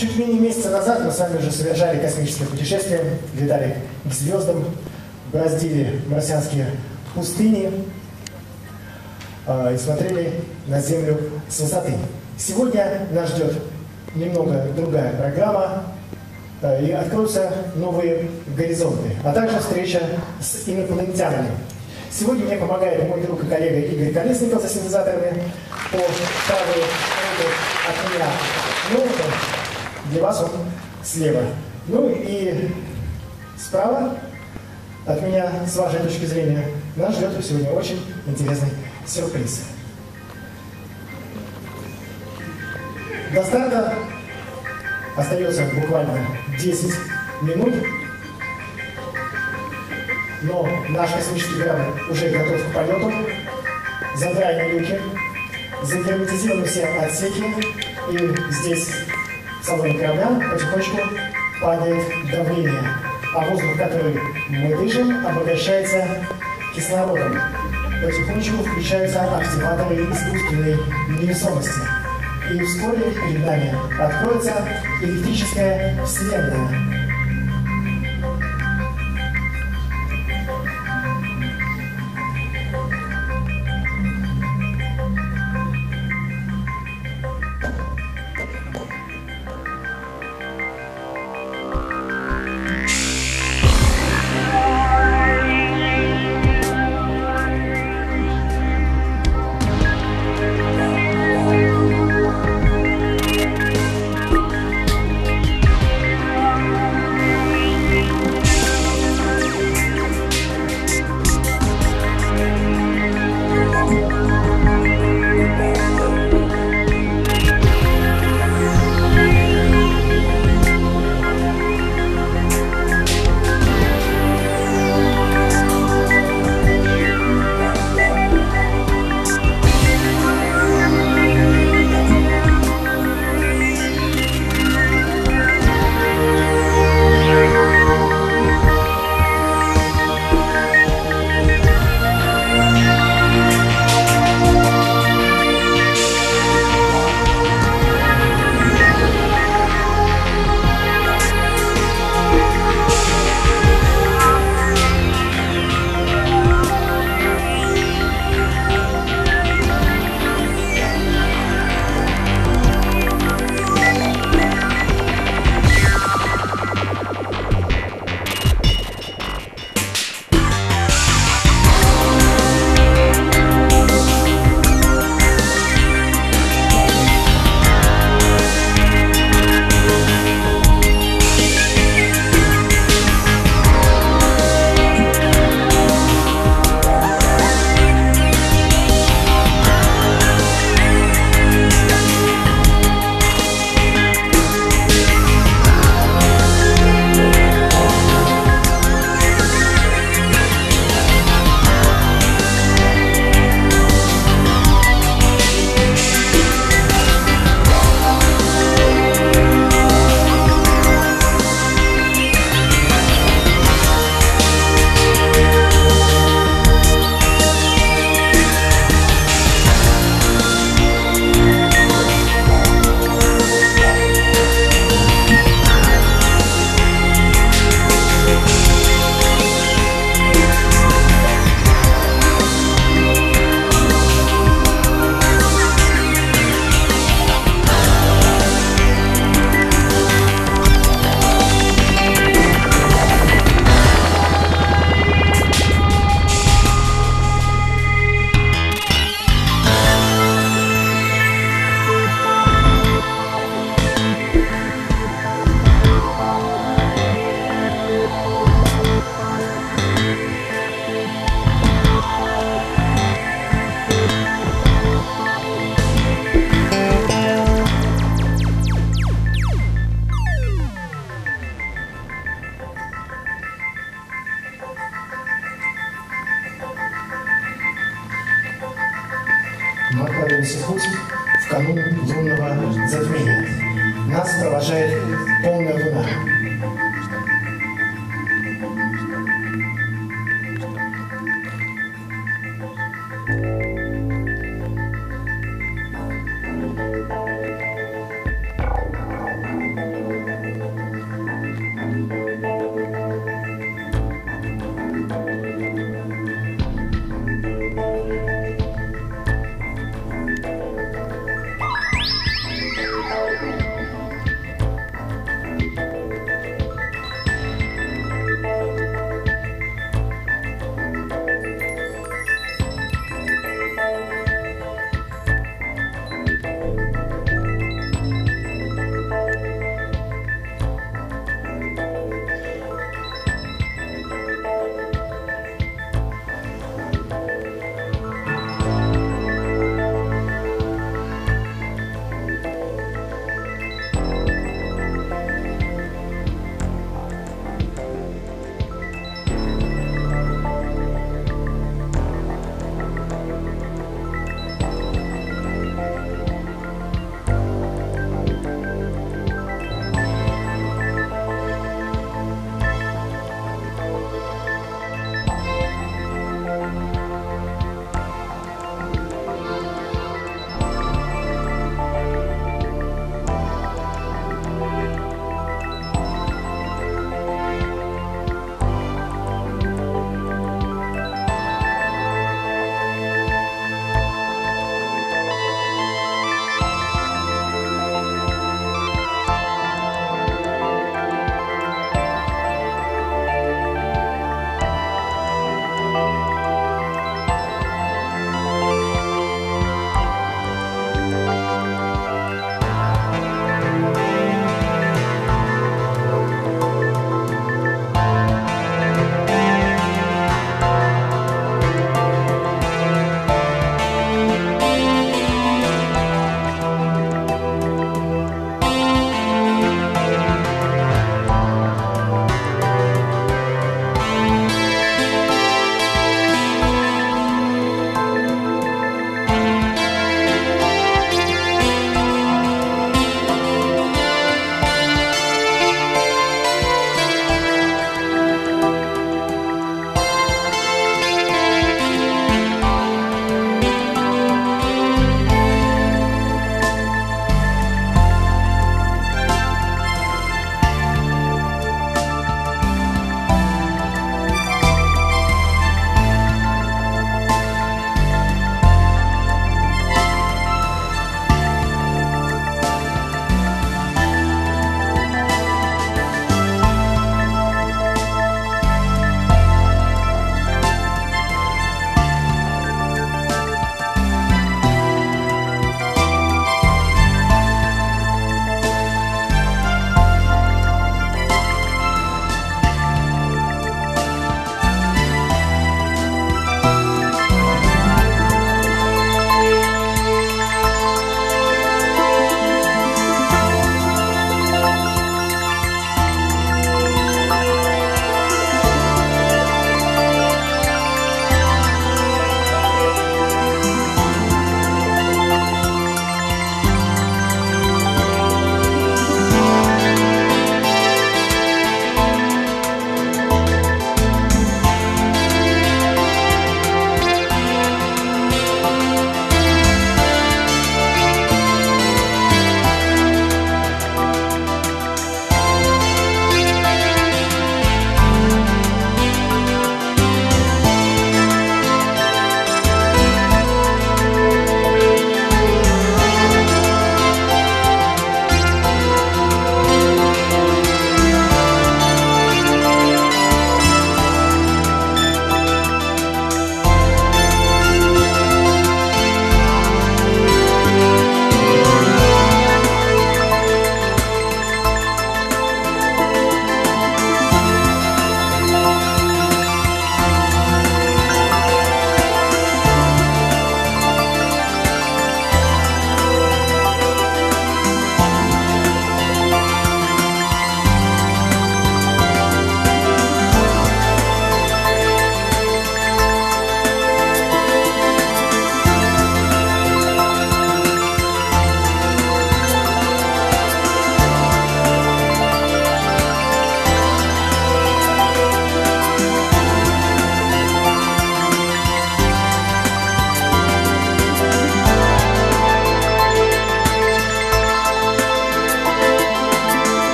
чуть менее месяца назад мы с вами уже совершали космическое путешествие, летали к звездам, бороздили марсианские пустыни э, и смотрели на Землю с высоты. Сегодня нас ждет немного другая программа, э, и откроются новые горизонты, а также встреча с инопланетянами. Сегодня мне помогает мой друг и коллега Игорь Колесников за синтезаторами по правой от меня. Ну, для вас он слева. Ну и справа от меня, с вашей точки зрения, нас ждет сегодня очень интересный сюрприз. До старта остается буквально 10 минут, но наш космический корабль уже готов к полету. Задраены люки, загерметизированы все отсеки, и здесь салоне корабля потихонечку падает давление, а воздух, который мы дышим, обогащается кислородом. Потихонечку включаются активаторы искусственной невесомости. И вскоре перед нами откроется электрическая вселенная,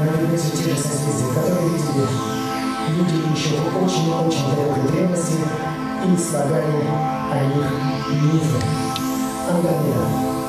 мы находимся те же созвездия, которые видели люди еще в очень-очень далекой древности и слагали о них мифы. Андромеда.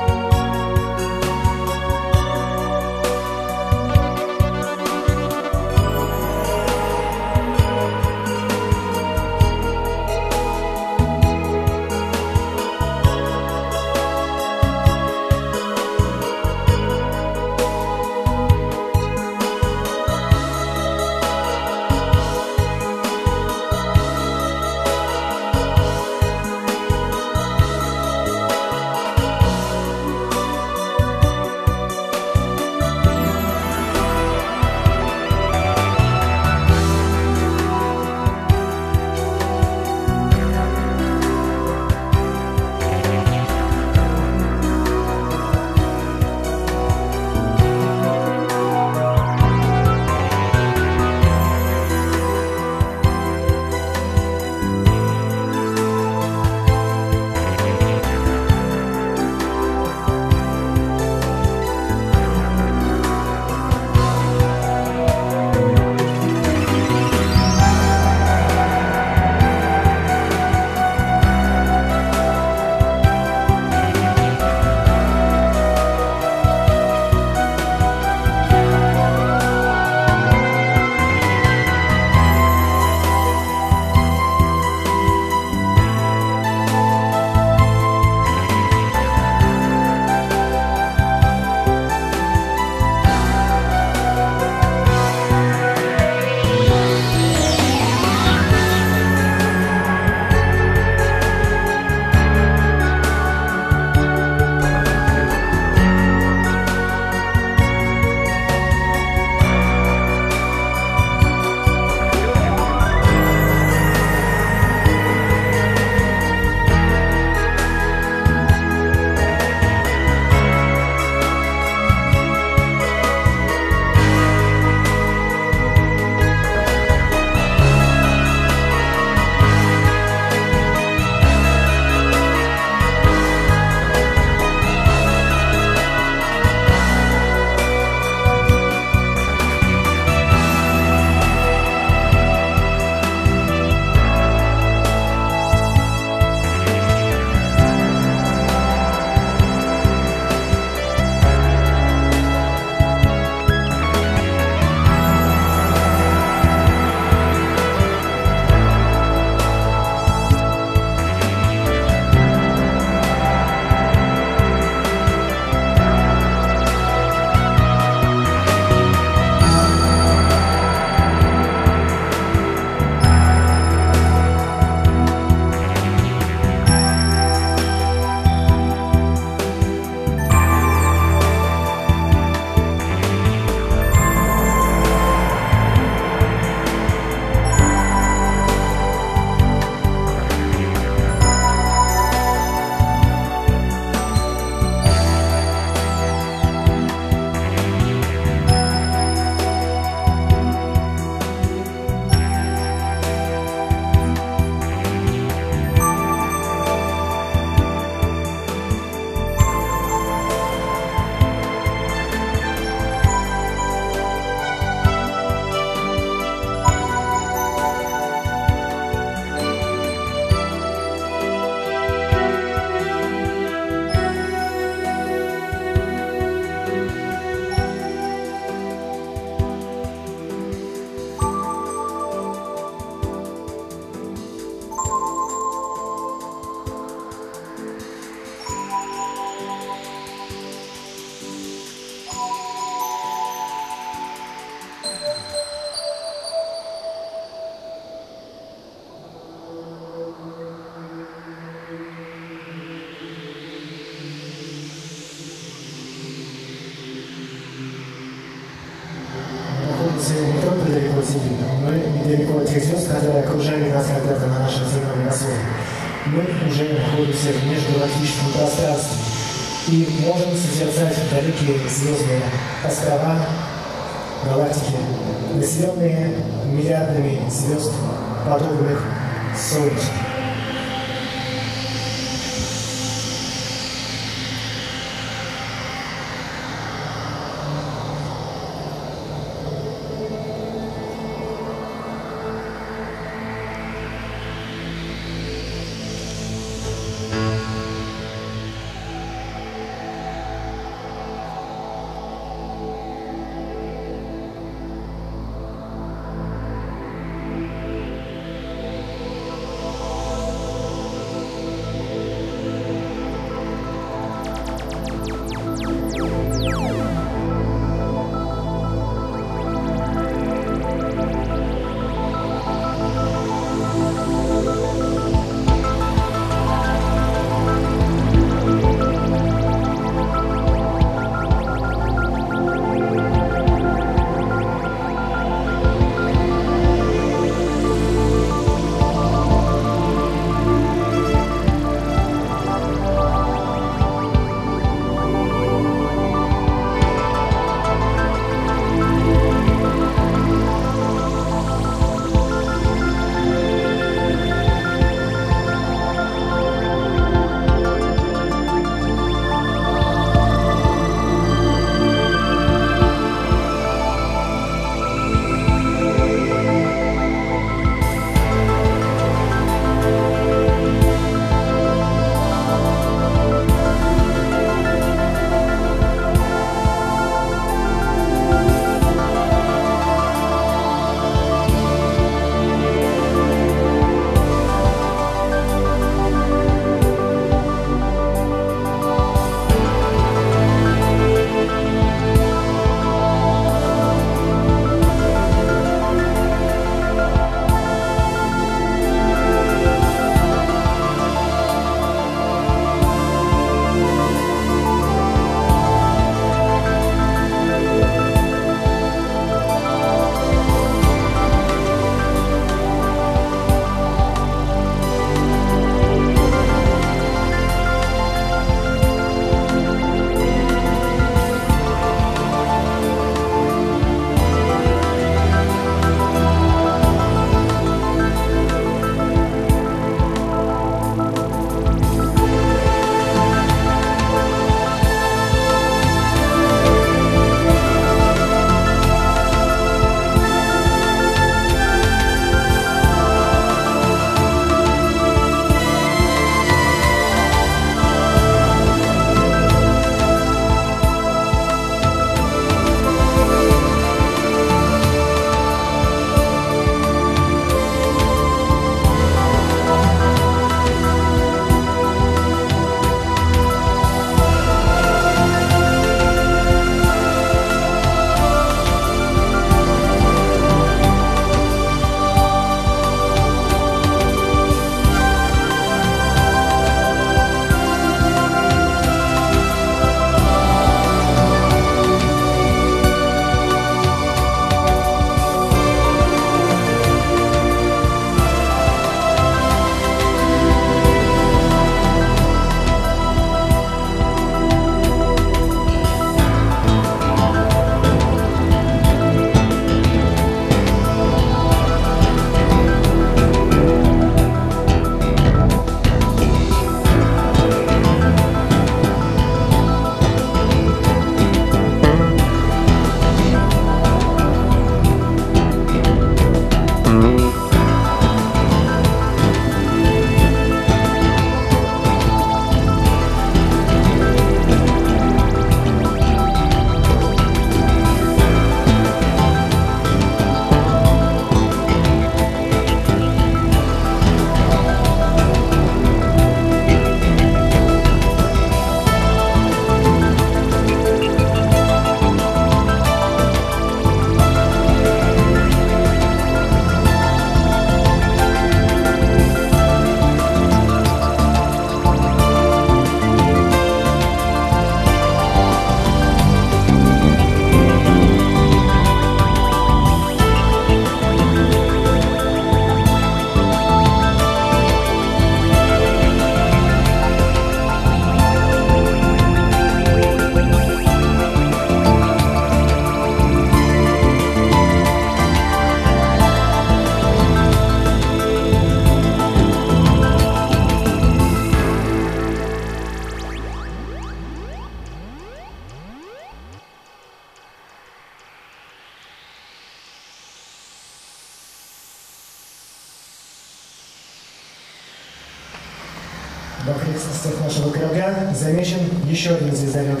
Еще один звездолет.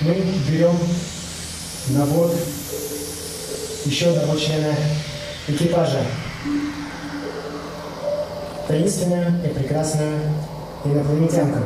Мы берем на борт еще одного члена экипажа. Таинственную и прекрасную инопланетянку.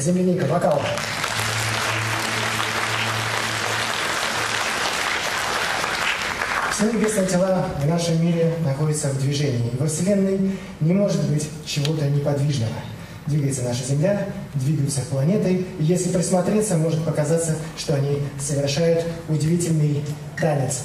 Земляника. Вокал. Все небесные тела в нашем мире находятся в движении. Во Вселенной не может быть чего-то неподвижного. Двигается наша Земля, двигаются планеты, и если присмотреться, может показаться, что они совершают удивительный танец.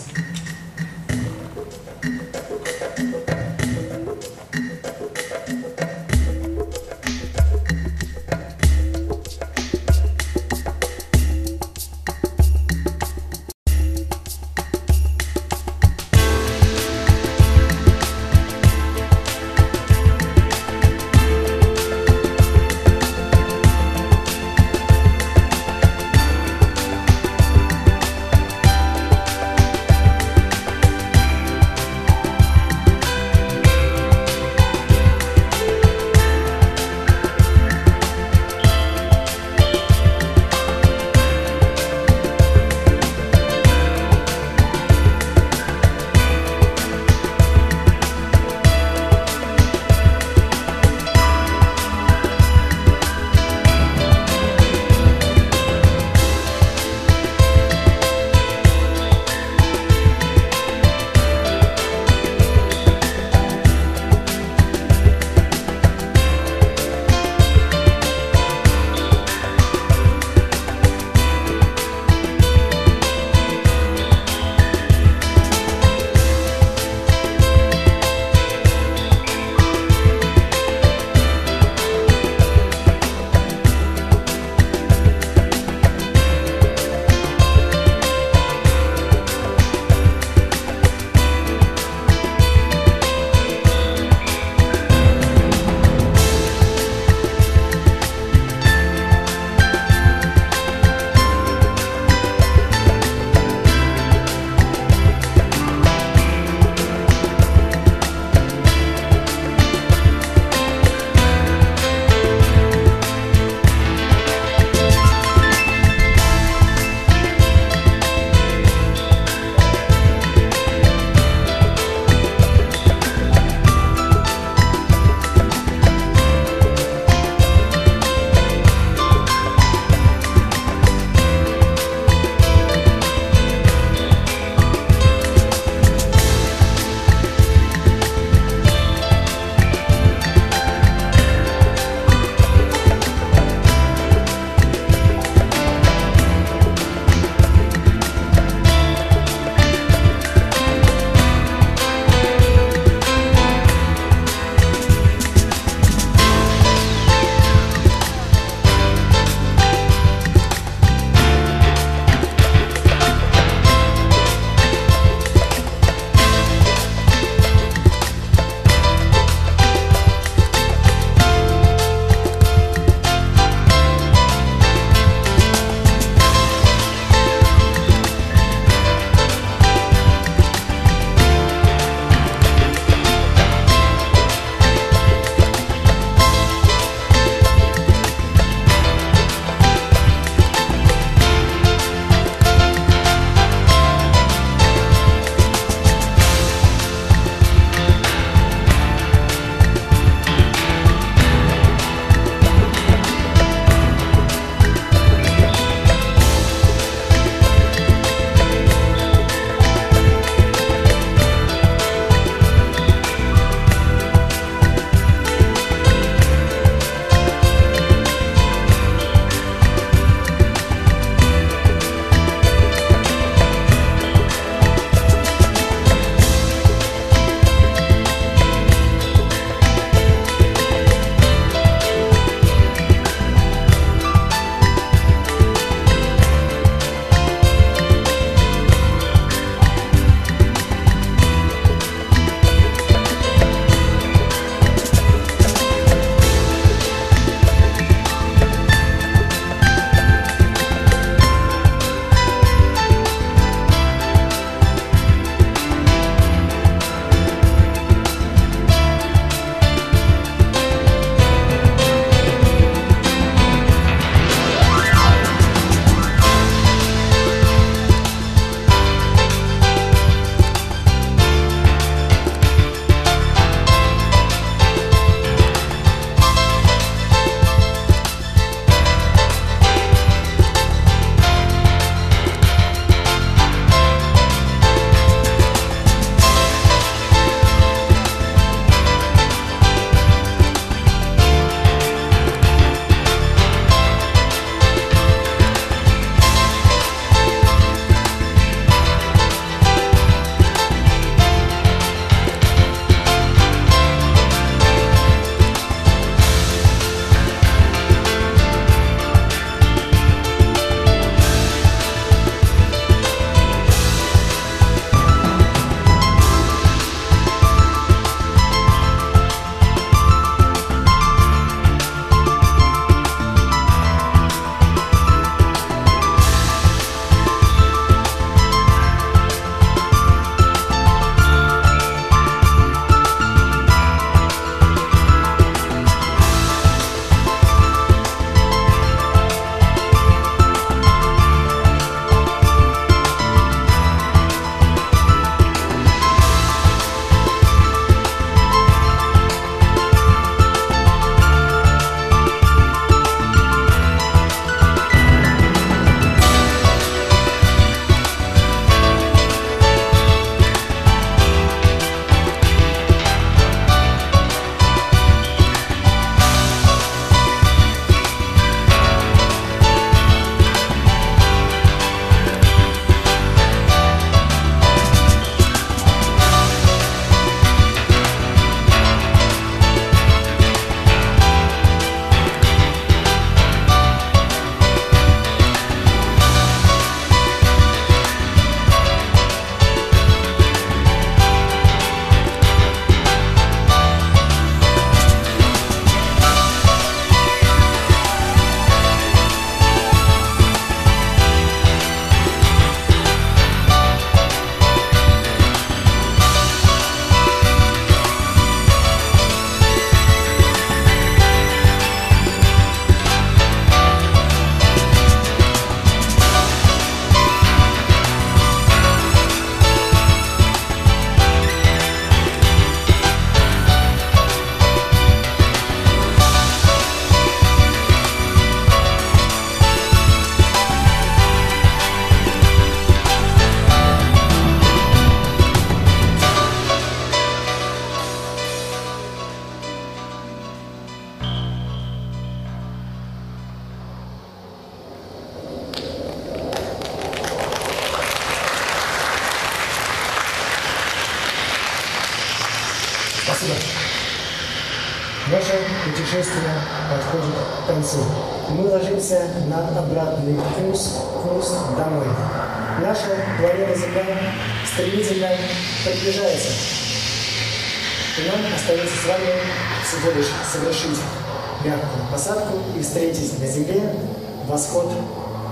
Mascote,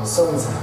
Sonza.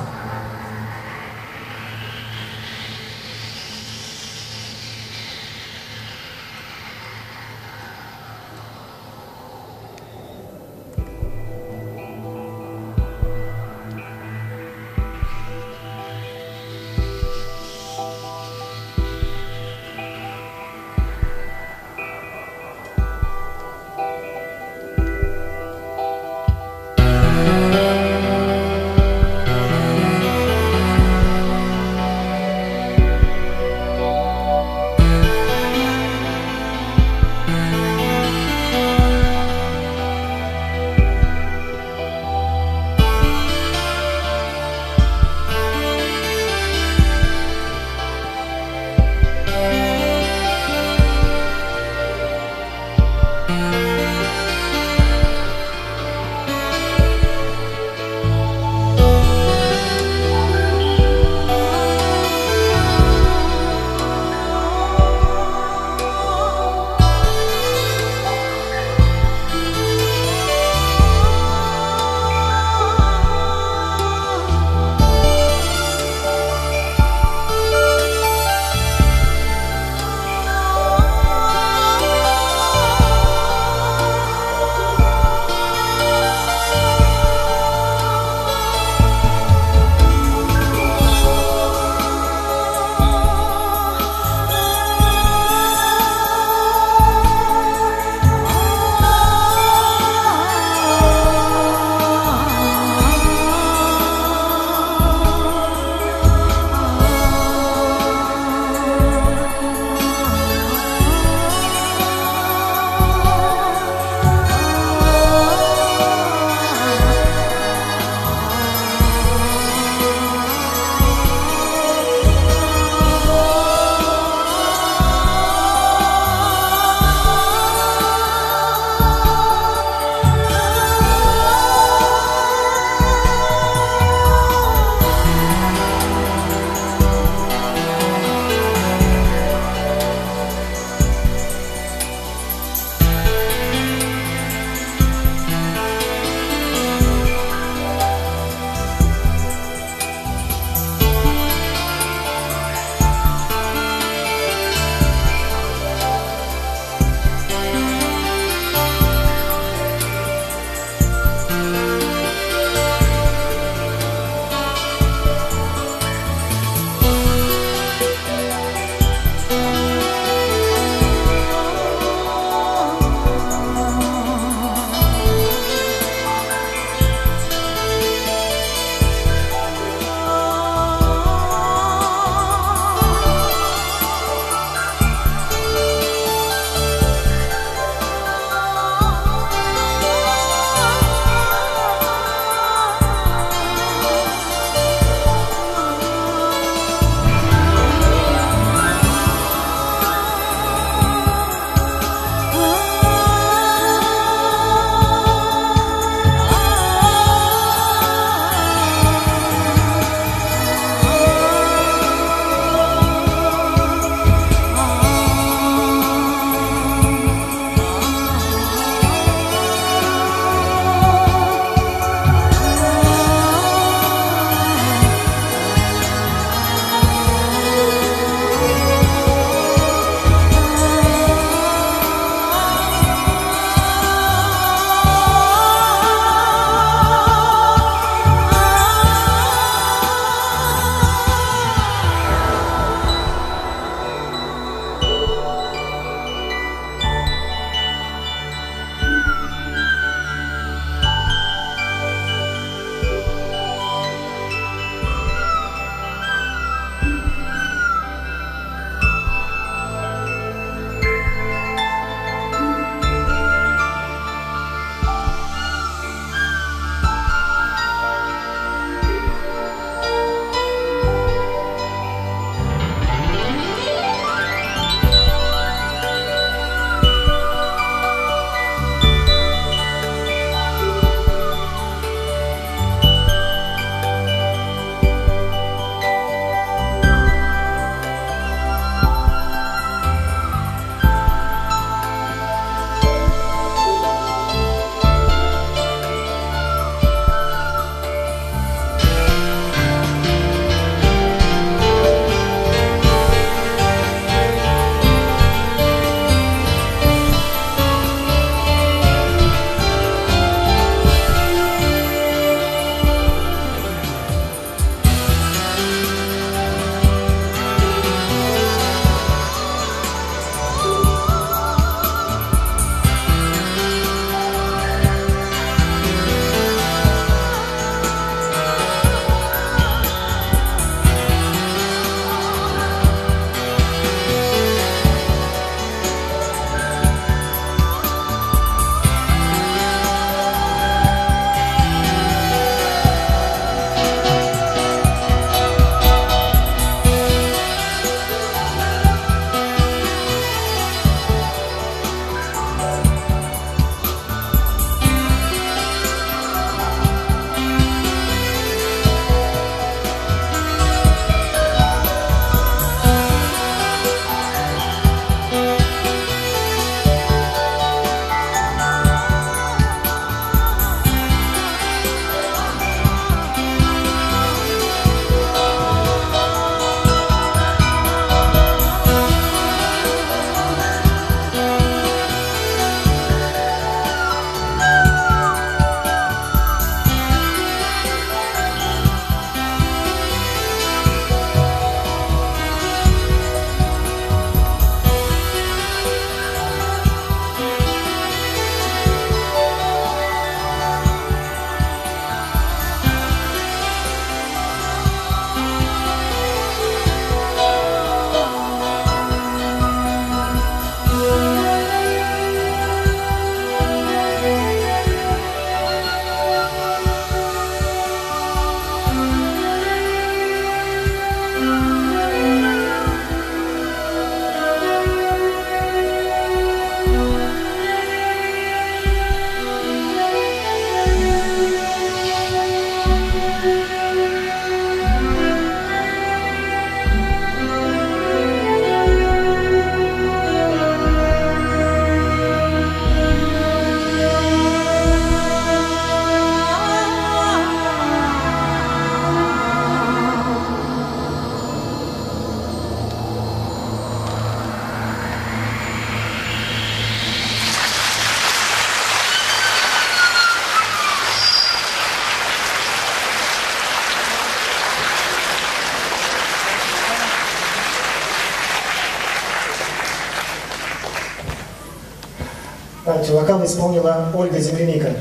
Вокала исполнила Ольга Земляника,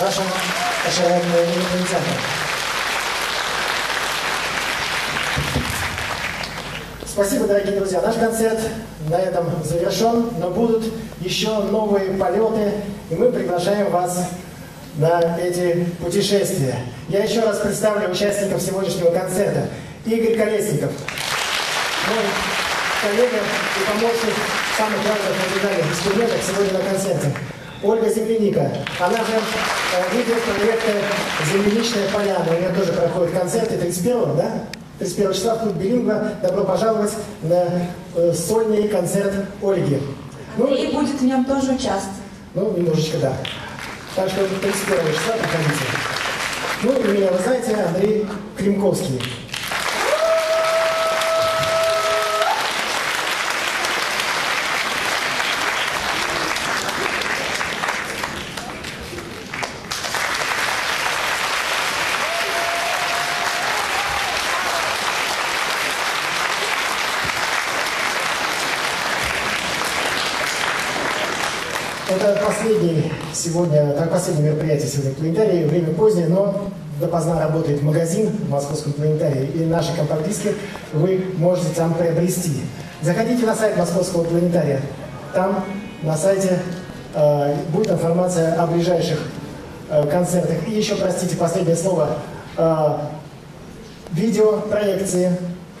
наша ошарованная инопланетянка. Спасибо, дорогие друзья. Наш концерт на этом завершен, но будут еще новые полеты, и мы приглашаем вас на эти путешествия. Я еще раз представлю участников сегодняшнего концерта. Игорь Колесников, мой коллега и помощник самых разных музыкальных инструментов сегодня на концерте. Ольга Земляника, она же э, лидер проекта «Земляничная поляна». У нее тоже проходит концерты 31 да? 31 числа в клуб Билингва. Добро пожаловать на э, сольный концерт Ольги. Ну, и будет в нем тоже участвовать. Ну, немножечко, да. Так что 31 числа приходите. Ну, и меня, вы знаете, Андрей Климковский. Это последний сегодня, так, последнее мероприятие сегодня в планетарии. Время позднее, но допоздна работает магазин в Московском планетарии. И наши компакт-диски вы можете там приобрести. Заходите на сайт Московского планетария. Там на сайте э, будет информация о ближайших э, концертах. И еще, простите, последнее слово. Э, видео, проекции,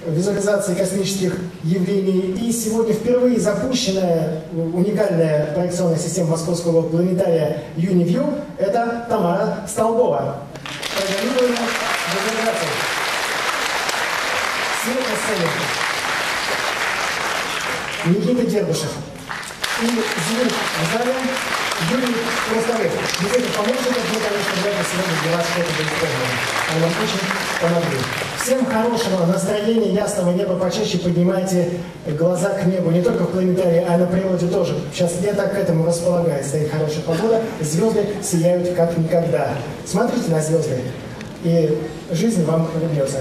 визуализации космических явлений. И сегодня впервые запущенная уникальная проекционная система московского планетария UniView – это Тамара Столбова. Программируемая визуализация. Свет. Никита Дербышев. И звук в зале Юрий Хрусталев. Без этих помощников мы, конечно, вряд ли сегодня для вас что-то будет использовано. Они нам очень помогли. Всем хорошего настроения, ясного неба почаще поднимайте глаза к небу, не только в планетарии, а на природе тоже. Сейчас лето к этому располагает, стоит хорошая погода, звезды сияют как никогда. Смотрите на звезды, и жизнь вам улыбнется.